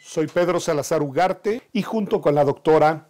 Soy Pedro Salazar Ugarte y junto con la doctora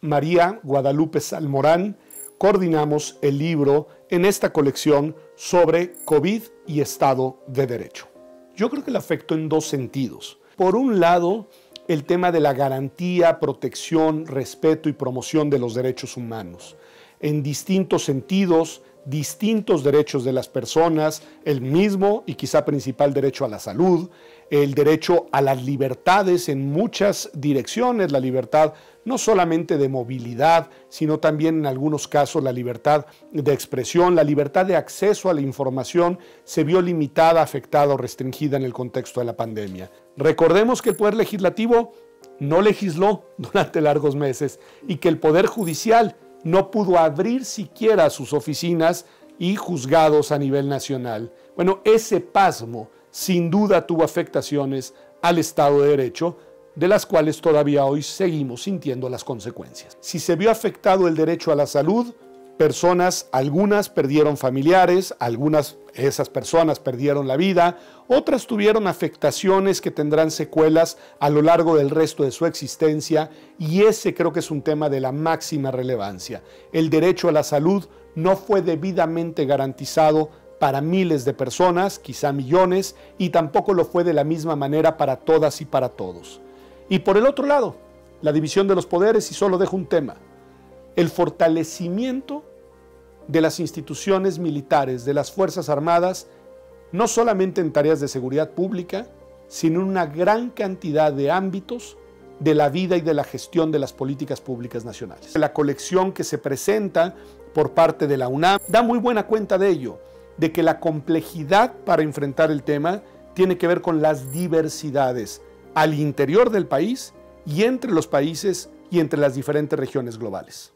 María Guadalupe Salmorán coordinamos el libro en esta colección sobre COVID y Estado de Derecho. Yo creo que le afectó en dos sentidos. Por un lado, el tema de la garantía, protección, respeto y promoción de los derechos humanos. En distintos sentidos, distintos derechos de las personas, el mismo y quizá principal derecho a la salud, el derecho a las libertades en muchas direcciones, la libertad no solamente de movilidad, sino también en algunos casos la libertad de expresión, la libertad de acceso a la información se vio limitada, afectada o restringida en el contexto de la pandemia. Recordemos que el Poder Legislativo no legisló durante largos meses y que el Poder Judicial no pudo abrir siquiera sus oficinas y juzgados a nivel nacional. Bueno, ese pasmo sin duda tuvo afectaciones al Estado de Derecho, de las cuales todavía hoy seguimos sintiendo las consecuencias. Si se vio afectado el derecho a la salud, personas, algunas perdieron familiares, algunas esas personas perdieron la vida, otras tuvieron afectaciones que tendrán secuelas a lo largo del resto de su existencia y ese creo que es un tema de la máxima relevancia. El derecho a la salud no fue debidamente garantizado para miles de personas, quizá millones, y tampoco lo fue de la misma manera para todas y para todos. Y por el otro lado, la división de los poderes, y solo dejo un tema, el fortalecimiento de las instituciones militares, de las Fuerzas Armadas, no solamente en tareas de seguridad pública, sino en una gran cantidad de ámbitos de la vida y de la gestión de las políticas públicas nacionales. La colección que se presenta por parte de la UNAM da muy buena cuenta de ello de que la complejidad para enfrentar el tema tiene que ver con las diversidades al interior del país y entre los países y entre las diferentes regiones globales.